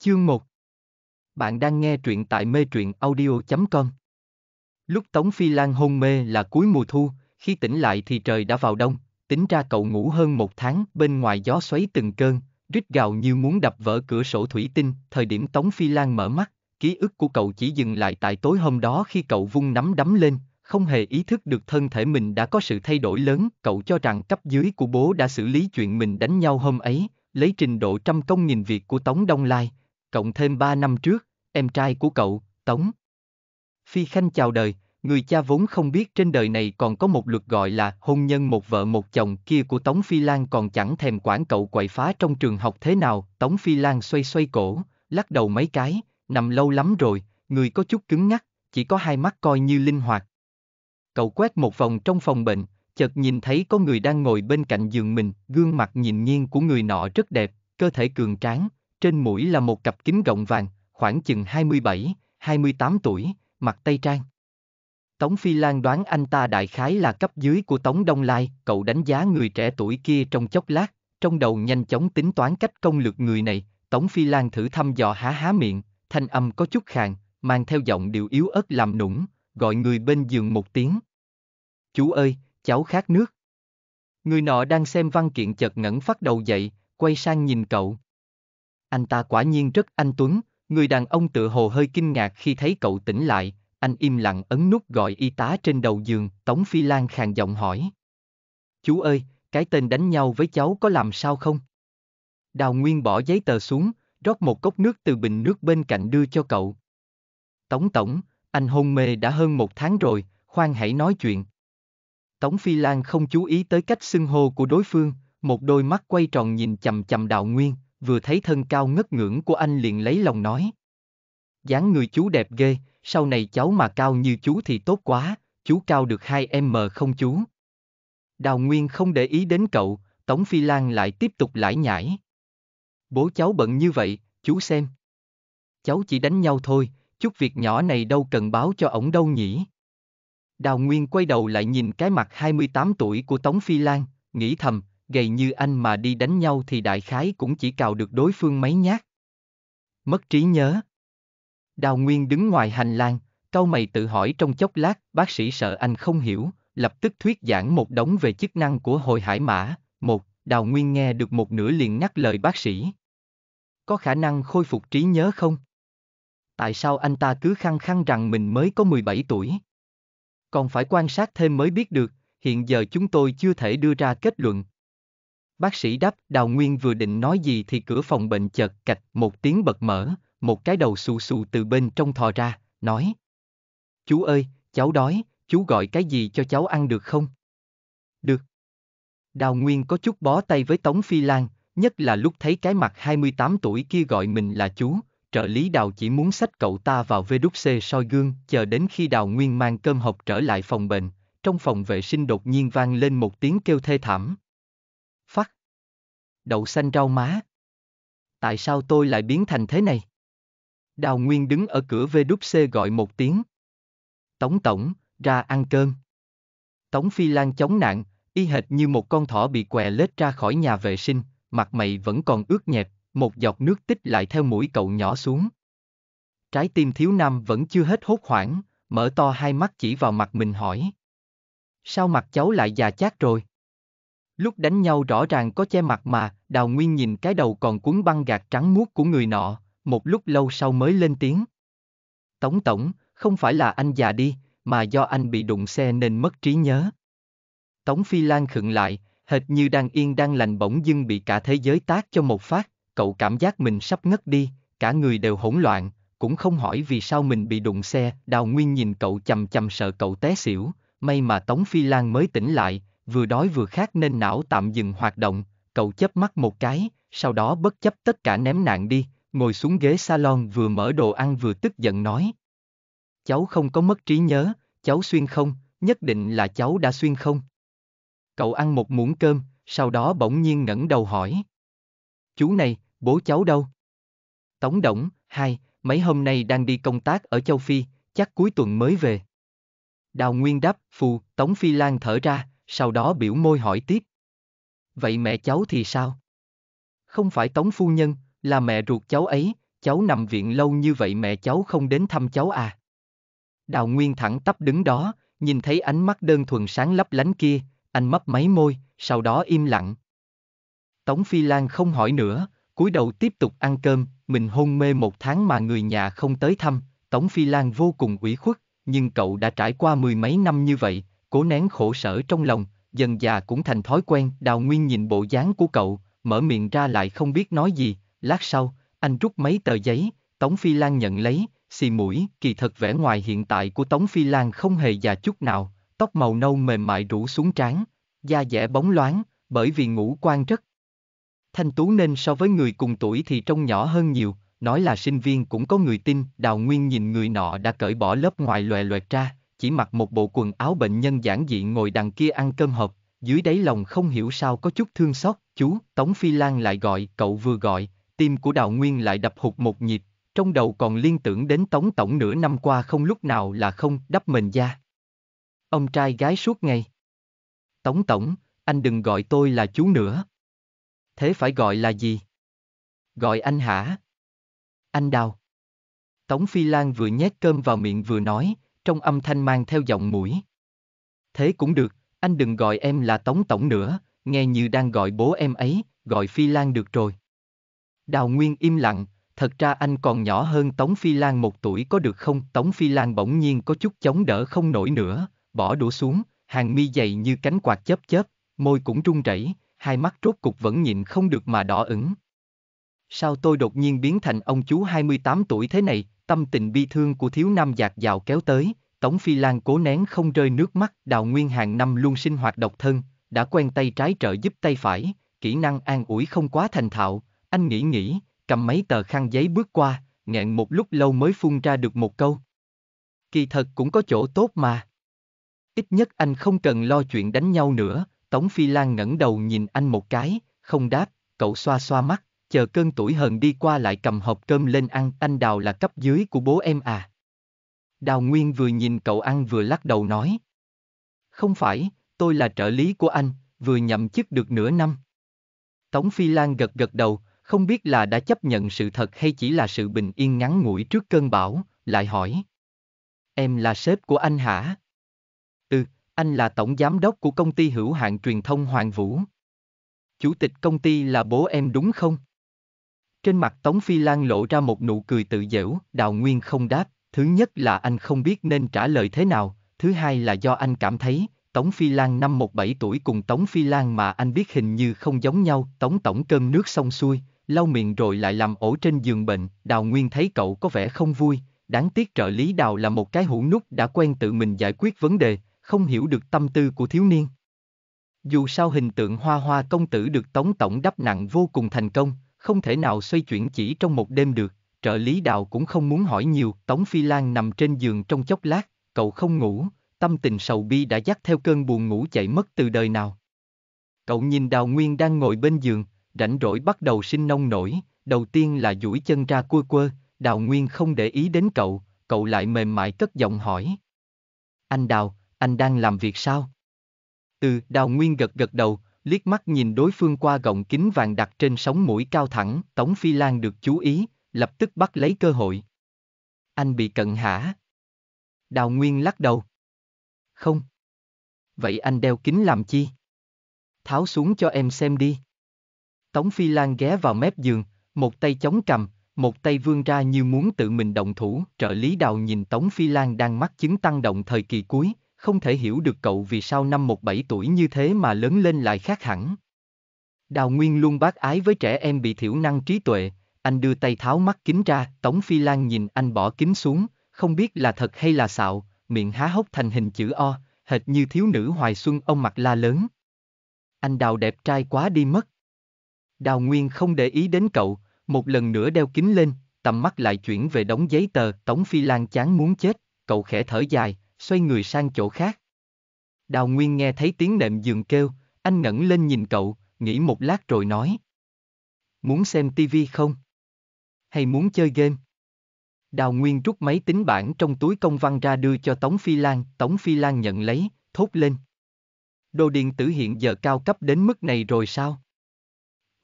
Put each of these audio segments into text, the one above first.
Chương 1 Bạn đang nghe truyện tại mê truyện audio.com Lúc Tống Phi Lan hôn mê là cuối mùa thu, khi tỉnh lại thì trời đã vào đông, tính ra cậu ngủ hơn một tháng, bên ngoài gió xoáy từng cơn, rít gào như muốn đập vỡ cửa sổ thủy tinh, thời điểm Tống Phi Lan mở mắt, ký ức của cậu chỉ dừng lại tại tối hôm đó khi cậu vung nắm đấm lên, không hề ý thức được thân thể mình đã có sự thay đổi lớn, cậu cho rằng cấp dưới của bố đã xử lý chuyện mình đánh nhau hôm ấy, lấy trình độ trăm công nghìn việc của Tống Đông Lai, cộng thêm 3 năm trước, em trai của cậu, Tống. Phi Khanh chào đời, người cha vốn không biết trên đời này còn có một luật gọi là hôn nhân một vợ một chồng kia của Tống Phi Lan còn chẳng thèm quản cậu quậy phá trong trường học thế nào, Tống Phi Lan xoay xoay cổ, lắc đầu mấy cái, nằm lâu lắm rồi, người có chút cứng ngắc, chỉ có hai mắt coi như linh hoạt. Cậu quét một vòng trong phòng bệnh, chợt nhìn thấy có người đang ngồi bên cạnh giường mình, gương mặt nhìn nghiêng của người nọ rất đẹp, cơ thể cường tráng, trên mũi là một cặp kính gọng vàng, khoảng chừng 27, 28 tuổi, mặt tây trang. Tống Phi Lan đoán anh ta đại khái là cấp dưới của Tống Đông Lai, cậu đánh giá người trẻ tuổi kia trong chốc lát, trong đầu nhanh chóng tính toán cách công lược người này, Tống Phi Lan thử thăm dò há há miệng, thanh âm có chút khàn, mang theo giọng điệu yếu ớt làm nũng, gọi người bên giường một tiếng. Chú ơi, cháu khát nước. Người nọ đang xem văn kiện chợt ngẩng phát đầu dậy, quay sang nhìn cậu. Anh ta quả nhiên rất anh tuấn, người đàn ông tự hồ hơi kinh ngạc khi thấy cậu tỉnh lại, anh im lặng ấn nút gọi y tá trên đầu giường, Tống Phi Lan khàn giọng hỏi. Chú ơi, cái tên đánh nhau với cháu có làm sao không? Đào Nguyên bỏ giấy tờ xuống, rót một cốc nước từ bình nước bên cạnh đưa cho cậu. Tống Tổng, anh hôn mê đã hơn một tháng rồi, khoan hãy nói chuyện. Tống Phi Lan không chú ý tới cách xưng hô của đối phương, một đôi mắt quay tròn nhìn chầm chầm Đào Nguyên, vừa thấy thân cao ngất ngưỡng của anh liền lấy lòng nói. dáng người chú đẹp ghê, sau này cháu mà cao như chú thì tốt quá, chú cao được 2M không chú? Đào Nguyên không để ý đến cậu, Tống Phi Lan lại tiếp tục lải nhải. Bố cháu bận như vậy, chú xem. Cháu chỉ đánh nhau thôi, chút việc nhỏ này đâu cần báo cho ổng đâu nhỉ. Đào Nguyên quay đầu lại nhìn cái mặt 28 tuổi của Tống Phi Lan, nghĩ thầm, gầy như anh mà đi đánh nhau thì đại khái cũng chỉ cào được đối phương mấy nhát. Mất trí nhớ. Đào Nguyên đứng ngoài hành lang, câu mày tự hỏi trong chốc lát, bác sĩ sợ anh không hiểu, lập tức thuyết giảng một đống về chức năng của hồi hải mã. Một, Đào Nguyên nghe được một nửa liền ngắt lời bác sĩ. Có khả năng khôi phục trí nhớ không? Tại sao anh ta cứ khăng khăng rằng mình mới có 17 tuổi? Còn phải quan sát thêm mới biết được, hiện giờ chúng tôi chưa thể đưa ra kết luận. Bác sĩ đáp, Đào Nguyên vừa định nói gì thì cửa phòng bệnh chợt cạch một tiếng bật mở, một cái đầu xù xù từ bên trong thò ra, nói. Chú ơi, cháu đói, chú gọi cái gì cho cháu ăn được không? Được. Đào Nguyên có chút bó tay với Tống Phi Lan, nhất là lúc thấy cái mặt 28 tuổi kia gọi mình là chú, trợ lý Đào chỉ muốn xách cậu ta vào vê đúc xê soi gương, chờ đến khi Đào Nguyên mang cơm hộp trở lại phòng bệnh, trong phòng vệ sinh đột nhiên vang lên một tiếng kêu thê thảm. Đậu xanh rau má. Tại sao tôi lại biến thành thế này? Đào Nguyên đứng ở cửa VWC gọi một tiếng. Tống Tổng, ra ăn cơm. Tống Phi Lan chống nạn, y hệt như một con thỏ bị què lết ra khỏi nhà vệ sinh, mặt mày vẫn còn ướt nhẹp, một giọt nước tích lại theo mũi cậu nhỏ xuống. Trái tim thiếu nam vẫn chưa hết hốt hoảng, mở to hai mắt chỉ vào mặt mình hỏi. Sao mặt cháu lại già chát rồi? Lúc đánh nhau rõ ràng có che mặt mà, đào nguyên nhìn cái đầu còn cuốn băng gạt trắng muốt của người nọ, một lúc lâu sau mới lên tiếng. Tống tổng, không phải là anh già đi, mà do anh bị đụng xe nên mất trí nhớ. Tống Phi Lan khựng lại, hệt như đang yên đang lành bỗng dưng bị cả thế giới tác cho một phát, cậu cảm giác mình sắp ngất đi, cả người đều hỗn loạn, cũng không hỏi vì sao mình bị đụng xe, Đào Nguyên nhìn cậu chầm chầm sợ cậu té xỉu, may mà Tống Phi Lan mới tỉnh lại, vừa đói vừa khát nên não tạm dừng hoạt động, cậu chớp mắt một cái, sau đó bất chấp tất cả ném nạn đi, ngồi xuống ghế salon vừa mở đồ ăn vừa tức giận nói. Cháu không có mất trí nhớ, cháu xuyên không, nhất định là cháu đã xuyên không. Cậu ăn một muỗng cơm, sau đó bỗng nhiên ngẩng đầu hỏi. Chú này, bố cháu đâu? Tống Động, hai, mấy hôm nay đang đi công tác ở châu Phi, chắc cuối tuần mới về. Đào Nguyên đáp, phù, Tống Phi Lan thở ra, sau đó biểu môi hỏi tiếp. Vậy mẹ cháu thì sao? Không phải Tống Phu Nhân, là mẹ ruột cháu ấy, cháu nằm viện lâu như vậy mẹ cháu không đến thăm cháu à? Đào Nguyên thẳng tắp đứng đó, nhìn thấy ánh mắt đơn thuần sáng lấp lánh kia, anh mấp máy môi, sau đó im lặng. Tống Phi Lan không hỏi nữa, cúi đầu tiếp tục ăn cơm, mình hôn mê một tháng mà người nhà không tới thăm, Tống Phi Lan vô cùng ủy khuất, nhưng cậu đã trải qua mười mấy năm như vậy, cố nén khổ sở trong lòng, dần già cũng thành thói quen, Đào Nguyên nhìn bộ dáng của cậu, mở miệng ra lại không biết nói gì, lát sau, anh rút mấy tờ giấy, Tống Phi Lan nhận lấy, xì mũi, kỳ thật vẻ ngoài hiện tại của Tống Phi Lan không hề già chút nào, tóc màu nâu mềm mại rủ xuống trán, da dẻ bóng loáng, bởi vì ngũ quan rất thanh tú nên so với người cùng tuổi thì trông nhỏ hơn nhiều, nói là sinh viên cũng có người tin, Đào Nguyên nhìn người nọ đã cởi bỏ lớp ngoài lòe loẹt ra, chỉ mặc một bộ quần áo bệnh nhân giản dị ngồi đằng kia ăn cơm hộp, dưới đáy lòng không hiểu sao có chút thương xót, chú, Tống Phi Lan lại gọi, cậu vừa gọi, tim của Đào Nguyên lại đập hụt một nhịp, trong đầu còn liên tưởng đến Tống Tổng nửa năm qua không lúc nào là không đắp mình ra Ông trai gái suốt ngày. Tống Tổng, anh đừng gọi tôi là chú nữa. Thế phải gọi là gì? Gọi anh hả? Anh Đào. Tống Phi Lan vừa nhét cơm vào miệng vừa nói, trong âm thanh mang theo giọng mũi. Thế cũng được, anh đừng gọi em là Tống Tổng nữa, nghe như đang gọi bố em ấy, gọi Phi Lan được rồi. Đào Nguyên im lặng, thật ra anh còn nhỏ hơn Tống Phi Lan một tuổi có được không? Tống Phi Lan bỗng nhiên có chút chống đỡ không nổi nữa, bỏ đũa xuống, hàng mi dày như cánh quạt chớp chớp, môi cũng run rẩy, hai mắt rốt cục vẫn nhịn không được mà đỏ ửng. Sao tôi đột nhiên biến thành ông chú 28 tuổi thế này, tâm tình bi thương của thiếu nam giạc dạo kéo tới, Tống Phi Lan cố nén không rơi nước mắt, Đào Nguyên hàng năm luôn sinh hoạt độc thân, đã quen tay trái trợ giúp tay phải, kỹ năng an ủi không quá thành thạo, anh nghĩ nghĩ, cầm mấy tờ khăn giấy bước qua, nghẹn một lúc lâu mới phun ra được một câu. Kỳ thật cũng có chỗ tốt mà. Ít nhất anh không cần lo chuyện đánh nhau nữa, Tống Phi Lan ngẩng đầu nhìn anh một cái, không đáp, cậu xoa xoa mắt, chờ cơn tuổi hờn đi qua lại cầm hộp cơm lên ăn, anh Đào là cấp dưới của bố em à. Đào Nguyên vừa nhìn cậu ăn vừa lắc đầu nói. Không phải, tôi là trợ lý của anh, vừa nhậm chức được nửa năm. Tống Phi Lan gật gật đầu, không biết là đã chấp nhận sự thật hay chỉ là sự bình yên ngắn ngủi trước cơn bão, lại hỏi. Em là sếp của anh hả? Ừ, anh là tổng giám đốc của công ty hữu hạn truyền thông Hoàng Vũ. Chủ tịch công ty là bố em đúng không? Trên mặt Tống Phi Lan lộ ra một nụ cười tự dễu, Đào Nguyên không đáp, thứ nhất là anh không biết nên trả lời thế nào, thứ hai là do anh cảm thấy, Tống Phi Lan năm một bảy tuổi cùng Tống Phi Lan mà anh biết hình như không giống nhau, Tống Tổng cơm nước xong xuôi, lau miệng rồi lại làm ổ trên giường bệnh, Đào Nguyên thấy cậu có vẻ không vui, đáng tiếc trợ lý Đào là một cái hũ nút đã quen tự mình giải quyết vấn đề, không hiểu được tâm tư của thiếu niên. Dù sao hình tượng hoa hoa công tử được Tống Tổng đắp nặng vô cùng thành công, không thể nào xoay chuyển chỉ trong một đêm được, trợ lý Đào cũng không muốn hỏi nhiều, Tống Phi Lan nằm trên giường trong chốc lát, cậu không ngủ, tâm tình sầu bi đã dắt theo cơn buồn ngủ chạy mất từ đời nào. Cậu nhìn Đào Nguyên đang ngồi bên giường, rảnh rỗi bắt đầu sinh nông nổi, đầu tiên là duỗi chân ra quơ quơ, Đào Nguyên không để ý đến cậu, cậu lại mềm mại cất giọng hỏi. Anh Đào, anh đang làm việc sao? Ừ, Đào Nguyên gật gật đầu, liếc mắt nhìn đối phương qua gọng kính vàng đặt trên sóng mũi cao thẳng, Tống Phi Lan được chú ý, lập tức bắt lấy cơ hội. Anh bị cận hả? Đào Nguyên lắc đầu. Không. Vậy anh đeo kính làm chi? Tháo xuống cho em xem đi. Tống Phi Lan ghé vào mép giường, một tay chống cầm, một tay vươn ra như muốn tự mình động thủ. Trợ lý đào nhìn Tống Phi Lan đang mắc chứng tăng động thời kỳ cuối, không thể hiểu được cậu vì sao năm một bảy tuổi như thế mà lớn lên lại khác hẳn. Đào Nguyên luôn bác ái với trẻ em bị thiểu năng trí tuệ, anh đưa tay tháo mắt kính ra, Tống Phi Lan nhìn anh bỏ kính xuống, không biết là thật hay là xạo, miệng há hốc thành hình chữ O, hệt như thiếu nữ hoài xuân ông mặt la lớn. Anh Đào đẹp trai quá đi mất. Đào Nguyên không để ý đến cậu, một lần nữa đeo kính lên, tầm mắt lại chuyển về đống giấy tờ, Tống Phi Lan chán muốn chết, cậu khẽ thở dài, xoay người sang chỗ khác. Đào Nguyên nghe thấy tiếng nệm giường kêu, anh ngẩng lên nhìn cậu, nghĩ một lát rồi nói. Muốn xem tivi không? Hay muốn chơi game? Đào Nguyên rút máy tính bảng trong túi công văn ra đưa cho Tống Phi Lan, Tống Phi Lan nhận lấy, thốt lên. Đồ điện tử hiện giờ cao cấp đến mức này rồi sao?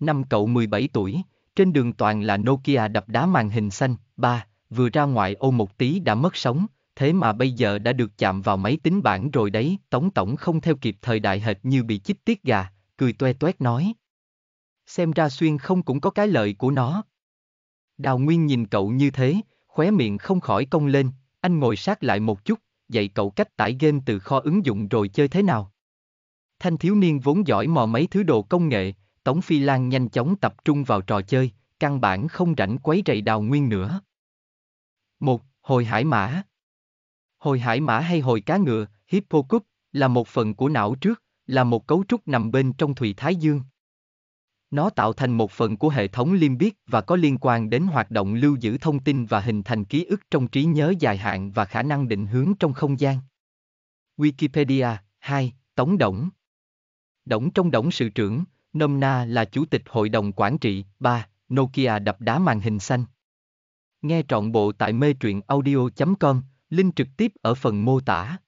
Năm cậu 17 tuổi, trên đường toàn là Nokia đập đá màn hình xanh, ba, vừa ra ngoài ô một tí đã mất sóng, thế mà bây giờ đã được chạm vào máy tính bảng rồi đấy, Tống Tổng không theo kịp thời đại hệt như bị chích tiết gà, cười toe toét nói. Xem ra xuyên không cũng có cái lợi của nó. Đào Nguyên nhìn cậu như thế, khóe miệng không khỏi cong lên, anh ngồi sát lại một chút, dạy cậu cách tải game từ kho ứng dụng rồi chơi thế nào. Thanh thiếu niên vốn giỏi mò mấy thứ đồ công nghệ, Tống Phi Lan nhanh chóng tập trung vào trò chơi, căn bản không rảnh quấy rầy đào nguyên nữa. Một, Hồi hải mã Hồi hải mã hay hồi cá ngựa, hippocup, là một phần của não trước, là một cấu trúc nằm bên trong thùy thái dương. Nó tạo thành một phần của hệ thống limbic và có liên quan đến hoạt động lưu giữ thông tin và hình thành ký ức trong trí nhớ dài hạn và khả năng định hướng trong không gian. Wikipedia 2. Tống Đổng Đổng trong Đổng sự trưởng, nôm na là chủ tịch hội đồng quản trị, 3. Nokia đập đá màn hình xanh. Nghe trọn bộ tại mê truyện audio.com, link trực tiếp ở phần mô tả.